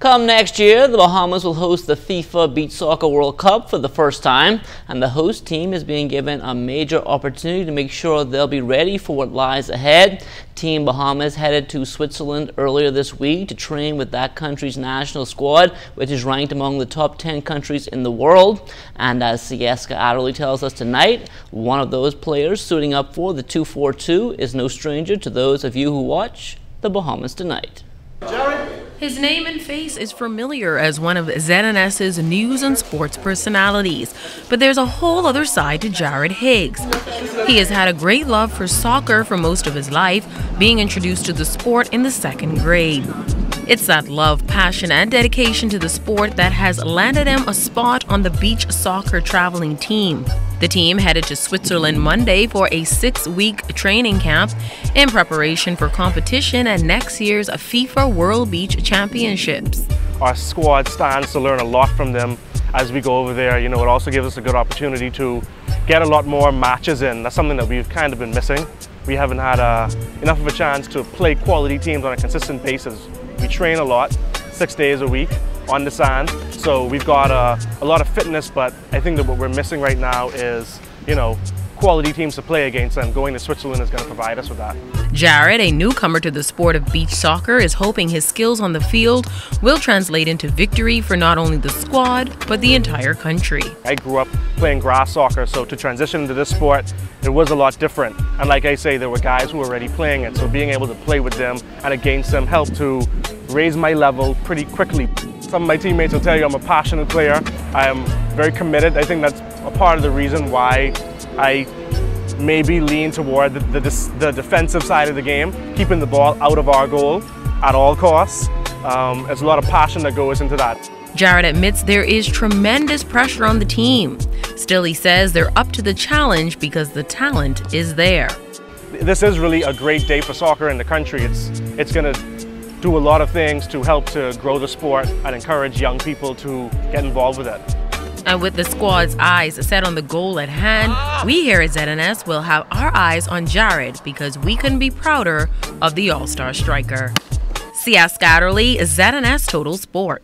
Come next year, the Bahamas will host the FIFA Beach Soccer World Cup for the first time, and the host team is being given a major opportunity to make sure they'll be ready for what lies ahead. Team Bahamas headed to Switzerland earlier this week to train with that country's national squad, which is ranked among the top 10 countries in the world. And as Sieska Adderley tells us tonight, one of those players suiting up for the 242 is no stranger to those of you who watch the Bahamas tonight. Jared. His name and face is familiar as one of ZNS's news and sports personalities, but there's a whole other side to Jared Higgs. He has had a great love for soccer for most of his life, being introduced to the sport in the second grade. It's that love, passion, and dedication to the sport that has landed him a spot on the beach soccer traveling team. The team headed to Switzerland Monday for a six week training camp in preparation for competition at next year's FIFA World Beach Championships. Our squad stands to learn a lot from them as we go over there. You know, it also gives us a good opportunity to get a lot more matches in. That's something that we've kind of been missing. We haven't had uh, enough of a chance to play quality teams on a consistent basis. We train a lot, six days a week on the sand. So we've got uh, a lot of fitness, but I think that what we're missing right now is, you know, quality teams to play against, and going to Switzerland is going to provide us with that. Jared, a newcomer to the sport of beach soccer, is hoping his skills on the field will translate into victory for not only the squad, but the entire country. I grew up playing grass soccer, so to transition into this sport, it was a lot different. And like I say, there were guys who were already playing it, so being able to play with them and against them helped to raise my level pretty quickly. Some of my teammates will tell you I'm a passionate player. I am very committed. I think that's a part of the reason why I maybe lean toward the, the, the, defensive side of the game, keeping the ball out of our goal at all costs. Um, there's a lot of passion that goes into that. Jared admits there is tremendous pressure on the team. Still, he says they're up to the challenge because the talent is there. This is really a great day for soccer in the country. It's, it's going to do a lot of things to help to grow the sport and encourage young people to get involved with it. And with the squad's eyes set on the goal at hand, we here at ZNS will have our eyes on Jared because we couldn't be prouder of the All-Star striker. Sieska Adderley, ZNS Total Sport.